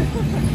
Ha, ha, ha.